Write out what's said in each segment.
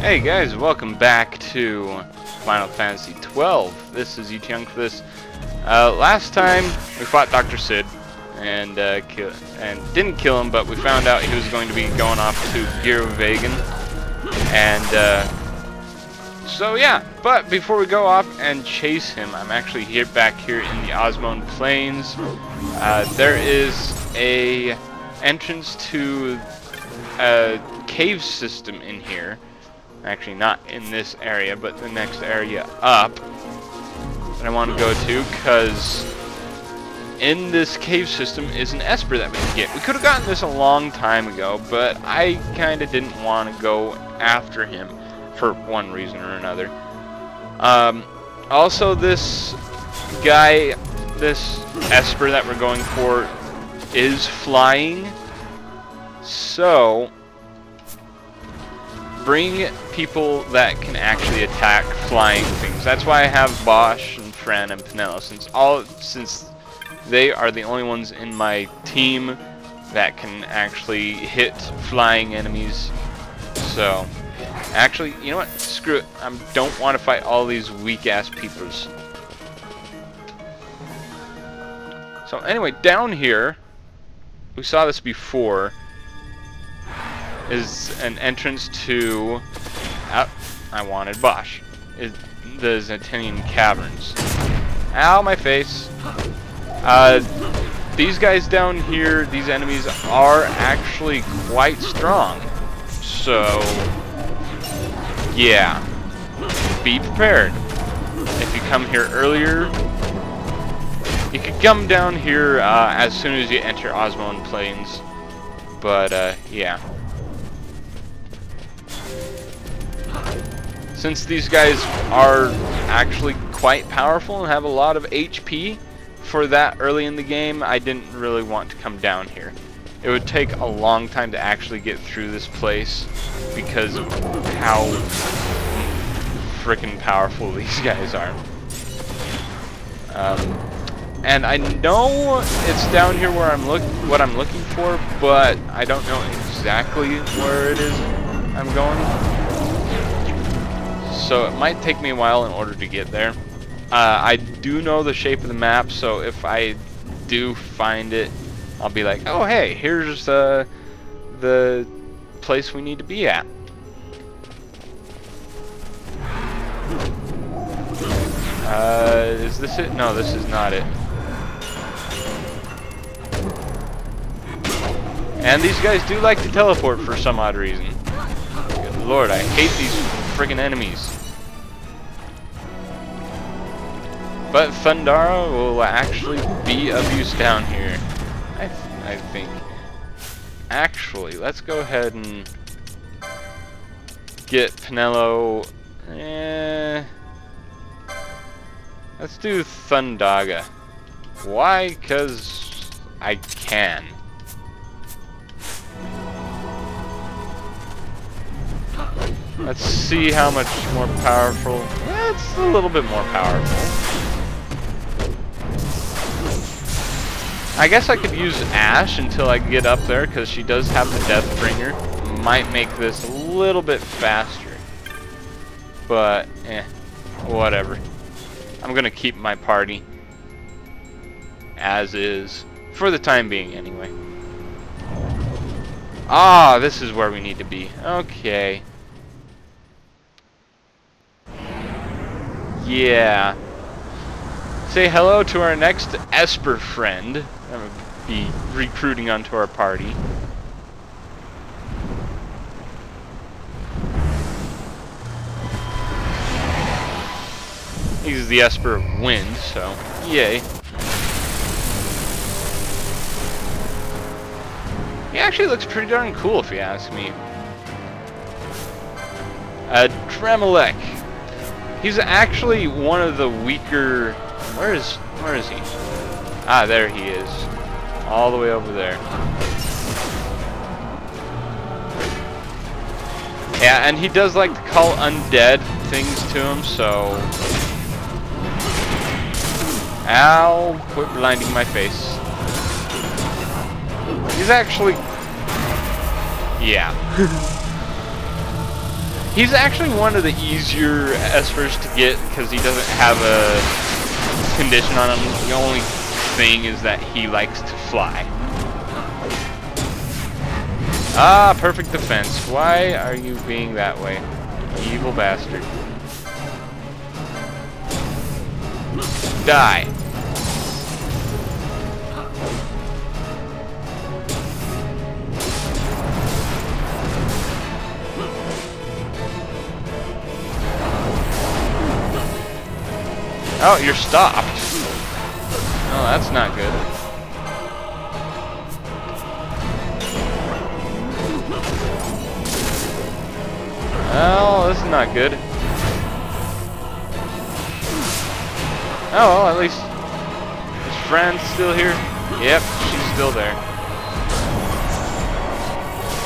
Hey guys, welcome back to Final Fantasy XII. This is Young for this. Uh, last time we fought Dr. Cid and uh, kill, and didn't kill him, but we found out he was going to be going off to Giruvegan. And uh, so yeah, but before we go off and chase him, I'm actually here back here in the Ozmone Plains. Uh, there is a entrance to a cave system in here. Actually, not in this area, but the next area up that I want to go to, because in this cave system is an Esper that we can get. We could have gotten this a long time ago, but I kind of didn't want to go after him for one reason or another. Um, also, this guy, this Esper that we're going for, is flying. So, bring people that can actually attack flying things. That's why I have Basch and Fran and Penelo, since all since they are the only ones in my team that can actually hit flying enemies. So, actually, you know what? Screw it. I don't want to fight all these weak-ass peepers. So anyway, down here, we saw this before, is an entrance to... Oh, I wanted Basch. Is the Zertinan Caverns. Ow, my face. Uh, these guys down here, these enemies, are actually quite strong. So, yeah. Be prepared. If you come here earlier, you could come down here uh, as soon as you enter Ozmone Plains. But, uh, yeah. Since these guys are actually quite powerful and have a lot of HP for that early in the game, I didn't really want to come down here. It would take a long time to actually get through this place because of how freaking powerful these guys are. Um, and I know it's down here where I'm look what I'm looking for, but I don't know exactly where it is I'm going so it might take me a while in order to get there. Uh, I do know the shape of the map, so if I do find it, I'll be like, oh hey, here's uh, the place we need to be at. Uh, is this it? No, this is not it. And these guys do like to teleport for some odd reason. Good lord, I hate these friggin' enemies. But Thundara will actually be of use down here. I, th I think. Actually, let's go ahead and get Penelo. Eh, let's do Thundaga. Why? Because I can. Let's see how much more powerful. It's a little bit more powerful. I guess I could use Ash until I get up there because she does have the Deathbringer. Might make this a little bit faster. But, eh, whatever. I'm going to keep my party as is. For the time being, anyway. Ah, this is where we need to be. Okay. Yeah. Say hello to our next Esper friend that would be recruiting onto our party. He's the Esper of Wind, so yay. He actually looks pretty darn cool if you ask me. Uh, Dremelech. He's actually one of the weaker... Where is... Where is he? Ah, there he is. All the way over there. Yeah, and he does like to call undead things to him, so... Ow, quit blinding my face. He's actually... Yeah. He's actually one of the easier espers to get because he doesn't have a condition on him. The only thing is that he likes to fly. Ah, perfect defense. Why are you being that way? Evil bastard. Die. Oh, you're stopped. Oh, that's not good. Well, this is not good. Oh, well, at least his friend's still here. Yep, she's still there.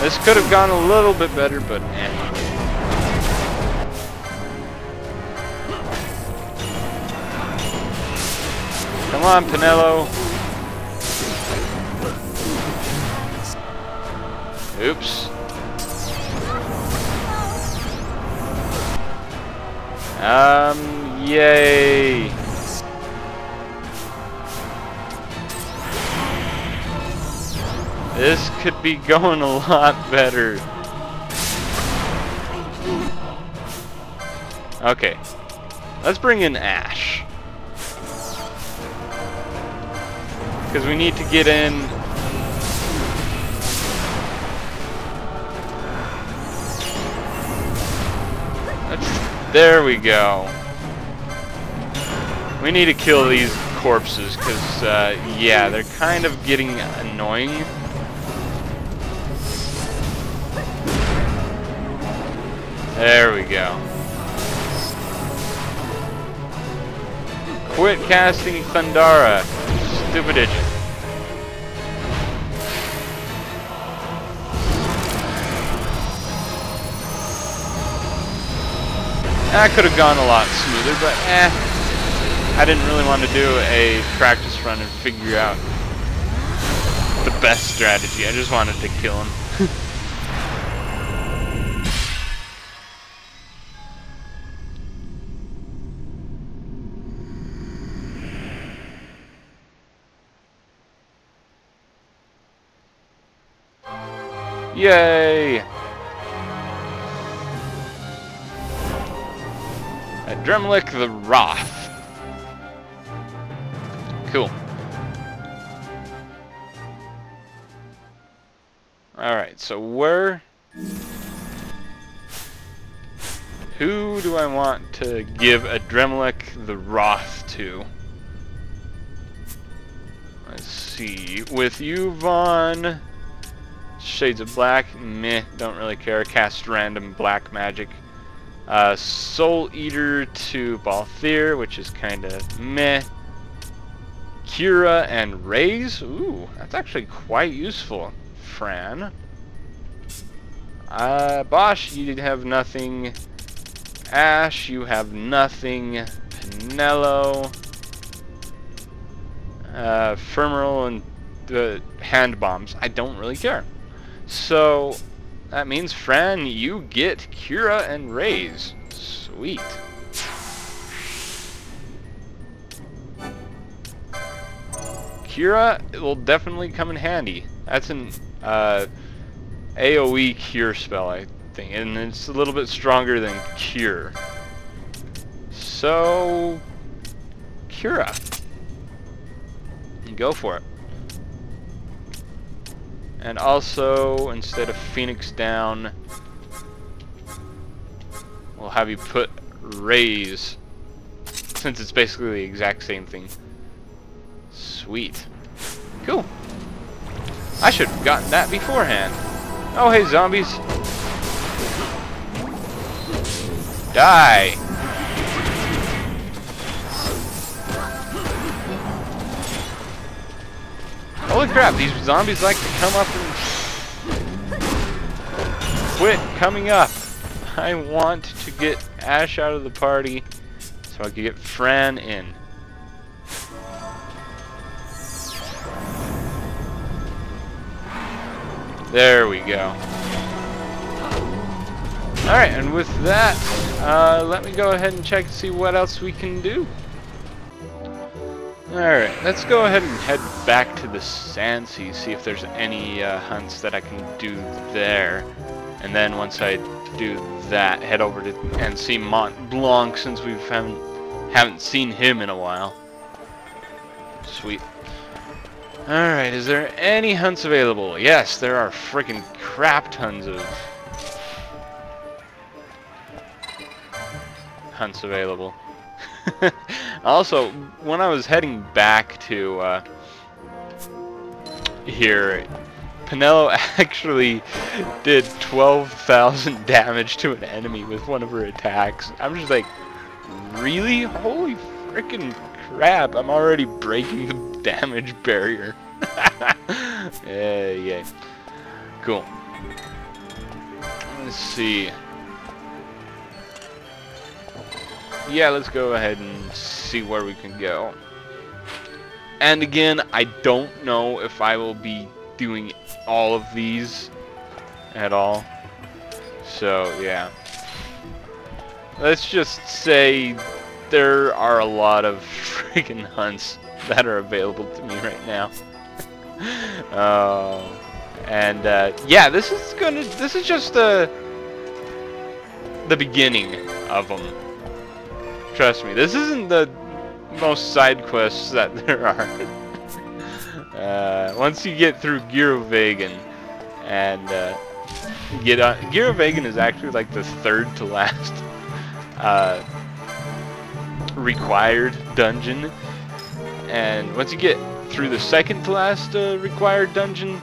This could have gone a little bit better, but eh. Come on, Penelo. Oops. Um, yay. This could be going a lot better. Okay. Let's bring in Ash. Because we need to get in... There we go. We need to kill these corpses, because, uh, yeah, they're kind of getting annoying. There we go. Quit casting Thundara. Stupid. That could have gone a lot smoother, but eh. I didn't really want to do a practice run and figure out the best strategy. I just wanted to kill him. Yay! Adrammelech the Wroth. Cool. Alright, so where... Who do I want to give Adrammelech the Wroth to? Let's see. With you, Vaan... Shades of Black, meh, don't really care. Cast random black magic. Uh, Soul Eater to Balthier, which is kind of meh. Cura and Raise, ooh, that's actually quite useful. Fran. Uh, Basch, you have nothing. Ash, you have nothing. Penelo. Uh, Femoral and the hand bombs. I don't really care. So, that means, Fran, you get Cura and Raise. Sweet. Cura will definitely come in handy. That's an uh, AoE Cure spell, I think, and it's a little bit stronger than Cure. So, Cura. Go for it. And also, instead of Phoenix down, we'll have you put Raise, since it's basically the exact same thing. Sweet. Cool. I should have gotten that beforehand. Oh, hey, zombies. Die. Holy crap, these zombies like to come up and... Quit coming up. I want to get Ash out of the party so I can get Fran in. There we go. Alright, and with that, uh, let me go ahead and check to see what else we can do. Alright, let's go ahead and head back to the Sandsea, see if there's any uh, hunts that I can do there. And then once I do that, head over to and see Mont Blanc since we haven't, haven't seen him in a while. Sweet. Alright, is there any hunts available? Yes, there are freaking crap tons of hunts available. also, when I was heading back to uh, here, Penelo actually did 12,000 damage to an enemy with one of her attacks. I'm just like, really? Holy freaking crap, I'm already breaking the damage barrier. yeah, yeah. Cool. Let's see. yeah, let's go ahead and see where we can go. And again, I don't know if I will be doing all of these at all. So, yeah. Let's just say there are a lot of freaking hunts that are available to me right now. Oh, and uh, yeah, this is gonna. This is just the the beginning of them. Trust me, this isn't the most side quests that there are. uh, once you get through Giruvegan and uh, get on, Giruvegan is actually like the third to last uh, required dungeon, and once you get through the second to last uh, required dungeon,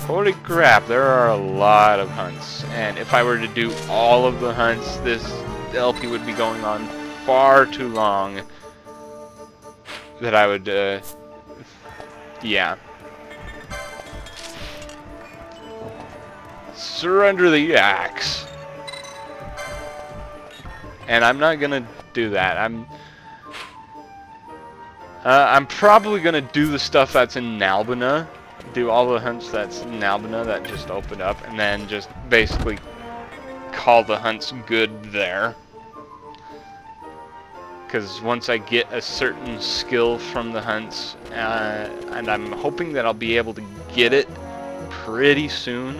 holy crap, there are a lot of hunts. And if I were to do all of the hunts, this LP would be going on far too long that I would, uh, yeah. Surrender the axe. And I'm not gonna do that. I'm, uh, I'm probably gonna do the stuff that's in Nalbina, do all the hunts that's in Nalbina that just opened up, and then just basically call the hunts good there because once I get a certain skill from the hunts, uh, and I'm hoping that I'll be able to get it pretty soon.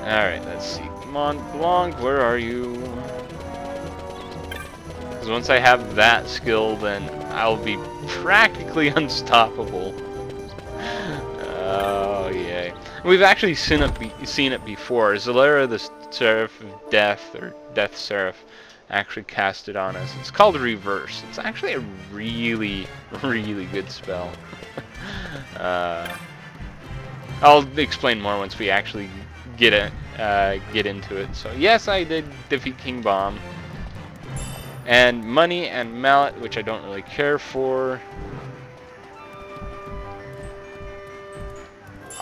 Alright, let's see. Mont Blanc, where are you? Because once I have that skill, then I'll be practically unstoppable. oh, yay. We've actually seen it, seen it before. Zalera the Seraph of Death, or Death Seraph, actually cast it on us. It's called Reverse. It's actually a really, really good spell. uh, I'll explain more once we actually get it, uh, get into it. So yes, I did defeat King Bomb. And Money and Mallet, which I don't really care for.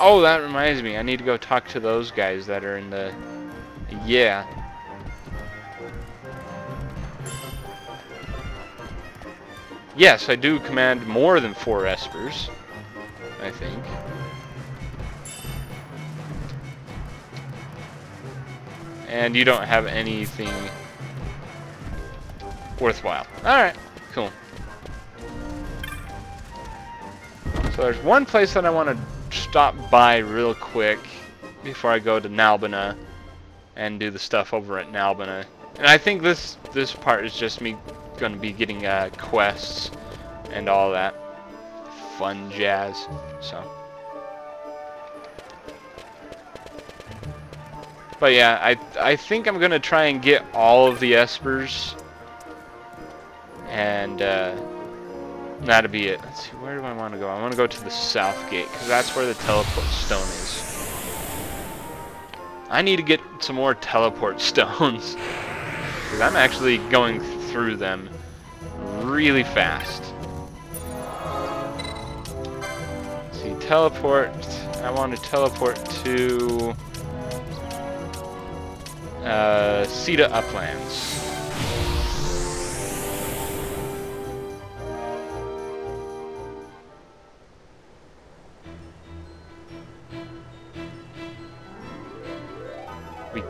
Oh, that reminds me. I need to go talk to those guys that are in the... Yeah. Yes, I do command more than four espers, I think. And you don't have anything worthwhile. Alright, cool. So there's one place that I want to stop by real quick before I go to Nalbina and do the stuff over at Nalbina. And I think this this part is just me going to be getting uh, quests and all that fun jazz. So. But yeah, I I think I'm gonna try and get all of the espers, and uh, that'll be it. Let's see, where do I want to go? I want to go to the south gate because that's where the teleport stone is. I need to get some more teleport stones because I'm actually going through them really fast. See, teleport. I want to teleport to uh, Cedar Uplands.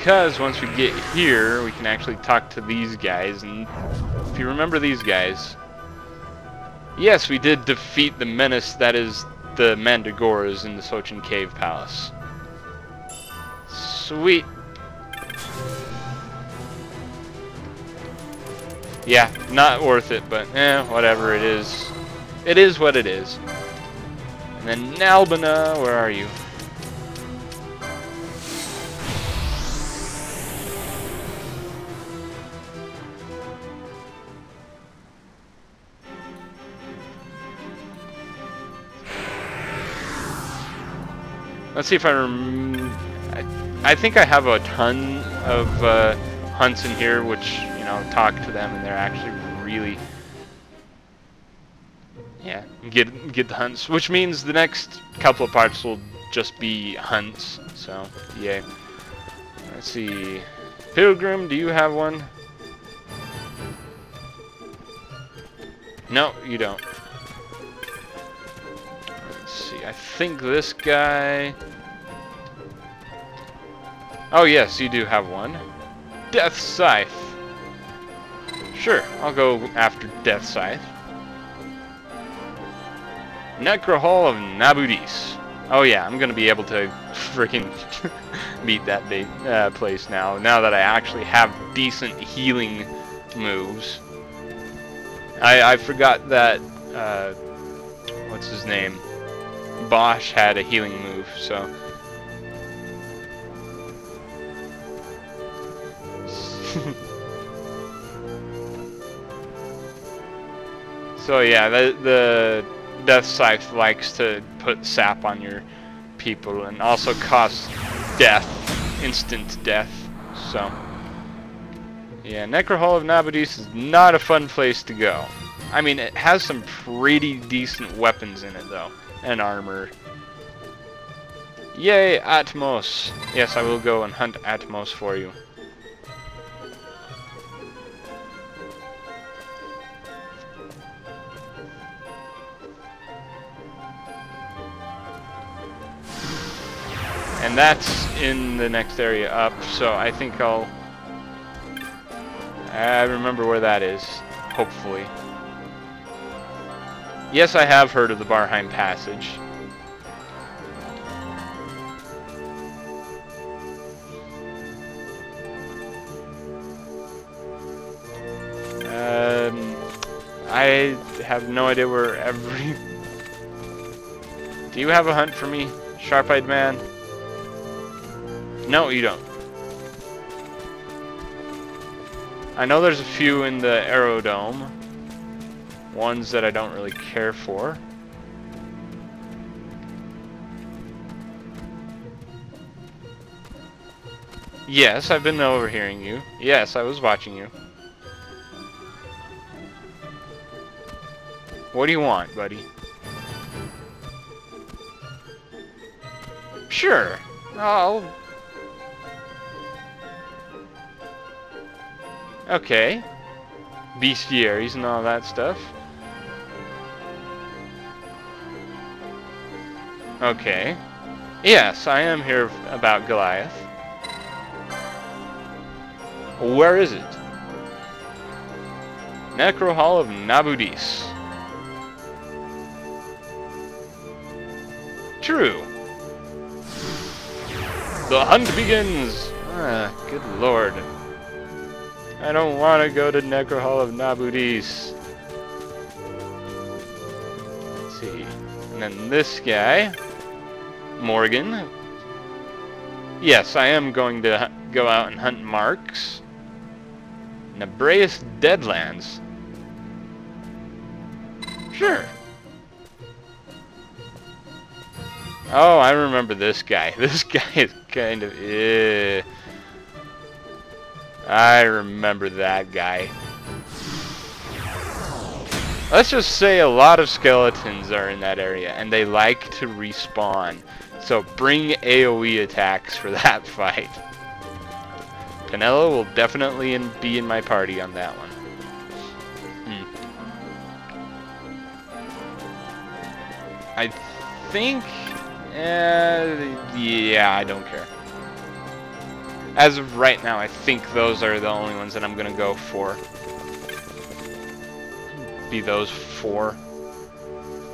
Because once we get here, we can actually talk to these guys. And if you remember these guys, yes, we did defeat the menace that is the Mandragoras in the Sochen Cave Palace. Sweet. Yeah, not worth it, but eh, whatever it is. It is what it is. And then Nalbina, where are you? Let's see if I rem... I, I think I have a ton of uh, hunts in here, which, you know, talk to them, and they're actually really... Yeah, get get the hunts, which means the next couple of parts will just be hunts, so, yay. Let's see... Pilgrim, do you have one? No, you don't. I think this guy... Oh yes, you do have one. Death Scythe. Sure, I'll go after Death Scythe. Necrohol of Nabudis. Oh yeah, I'm gonna be able to freaking beat that uh, place now. Now that I actually have decent healing moves. I I forgot that. Uh, what's his name? Basch had a healing move, so... so yeah, the, the Death Scythe likes to put sap on your people and also cause death, instant death, so... Yeah, Necrohol of Nabudis is not a fun place to go. I mean, it has some pretty decent weapons in it, though and armor. Yay, Atmos! Yes, I will go and hunt Atmos for you. And that's in the next area up, so I think I'll... I remember where that is, hopefully. Yes, I have heard of the Barheim Passage. Um, I have no idea where every... Do you have a hunt for me, Sharp-Eyed Man? No, you don't. I know there's a few in the Aerodome ones that I don't really care for. Yes, I've been overhearing you. Yes, I was watching you. What do you want, buddy? Sure. I'll... Okay. Bestiaries and all that stuff. Okay. Yes, I am here about Goliath. Where is it? Necrohol of Nabudis. True. The hunt begins! Ah, good lord. I don't want to go to Necrohol of Nabudis. Let's see. And then this guy. Morgan. Yes, I am going to go out and hunt marks. Nabreus Deadlands. Sure. Oh, I remember this guy. This guy is kind of... Eh. I remember that guy. Let's just say a lot of skeletons are in that area, and they like to respawn. So bring AoE attacks for that fight. Penelo will definitely in, be in my party on that one. Hmm. I think... Uh, yeah, I don't care. as of right now, I think those are the only ones that I'm gonna go for. Be those four.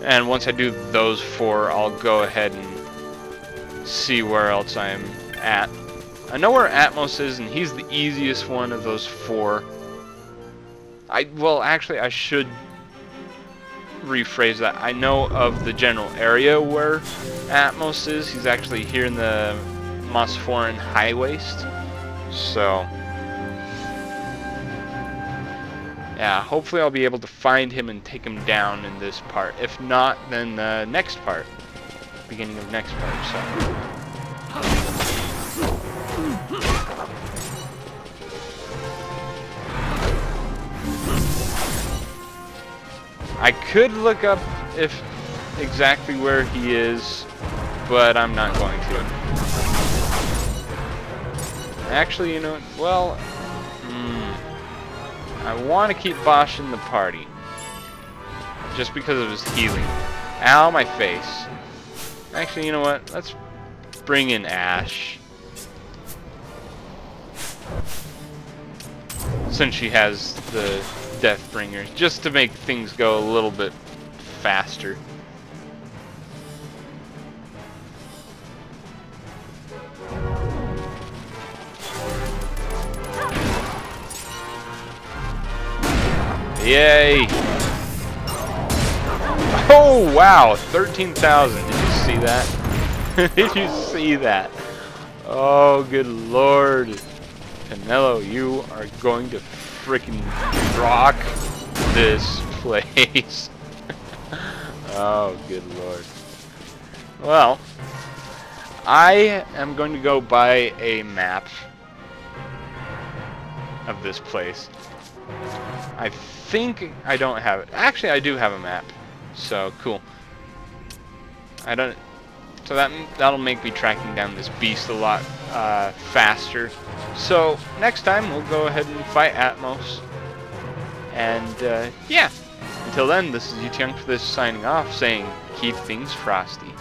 And once I do those four, I'll go ahead and see where else I'm at. I know where Atmos is, and he's the easiest one of those four. I well, actually, I should rephrase that. I know of the general area where Atmos is. He's actually here in the Mosphoran Highwaste. So, yeah, hopefully I'll be able to find him and take him down in this part. If not, then the next part. Beginning of next part, so. I could look up if exactly where he is, but I'm not going to. Actually, you know, well, mm, I want to keep Basch in the party. Just because of his healing. Ow, my face. Actually, you know what? Let's bring in Ash. Since she has the Deathbringers, just to make things go a little bit faster. Yay! Oh wow, 13,000. Did you see that? Did you see that? Oh, good lord. Penelo, you are going to freaking rock this place. oh, good lord. Well, I am going to go buy a map of this place. I think I don't have it. Actually, I do have a map. So, cool. I don't... So that, that'll make me tracking down this beast a lot uh, faster. So, next time we'll go ahead and fight Atmos. And, uh, yeah. Until then, this is Young for this signing off, saying, keep things frosty.